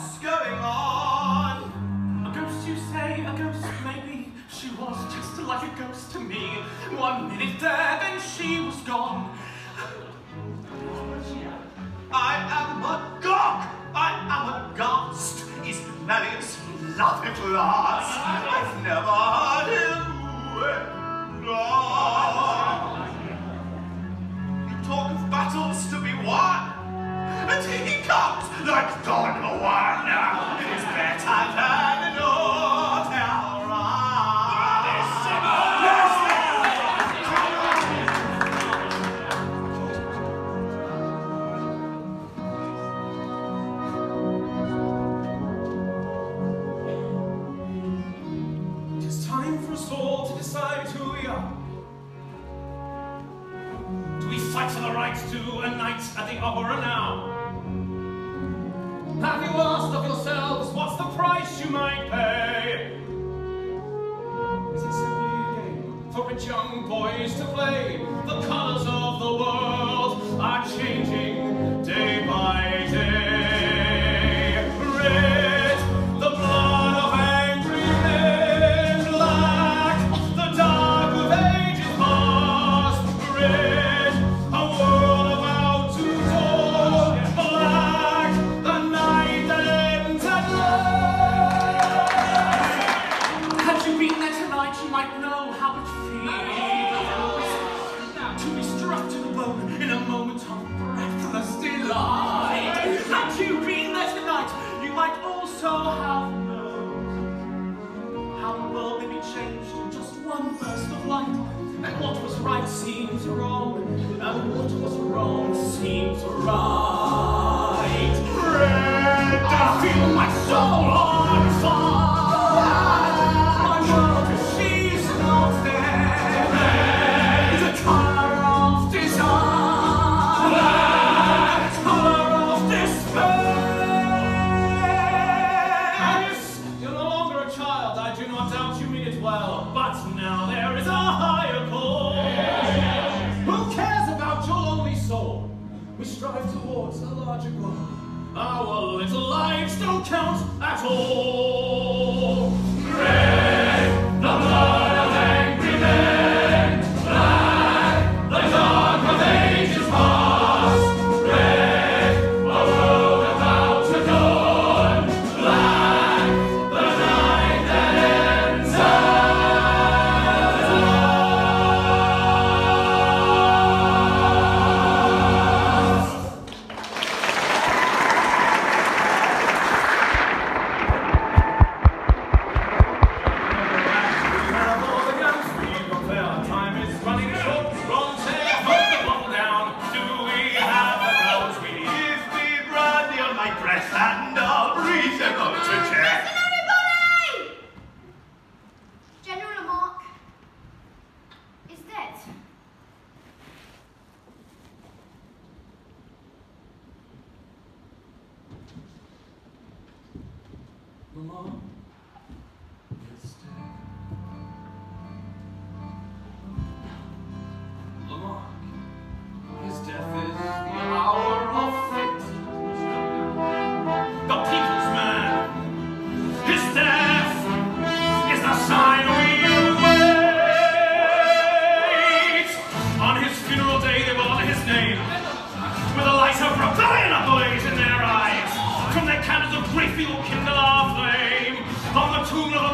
What's going on? A ghost, you say? A ghost, maybe? She was just like a ghost to me. One minute there, then she was gone. I am a gog! I am a ghost! Is Marius love at last? I've never knew no. You talk of battles to be won, and he comes! rights to a night at the opera now. Have you asked of yourselves what's the price you might pay? Is it simply a game for rich young boys to play? The colors of the world are changing. right seems wrong, and what was wrong seems right. Red, I feel my soul logical. Our little lives don't count at all. mom. Tumor!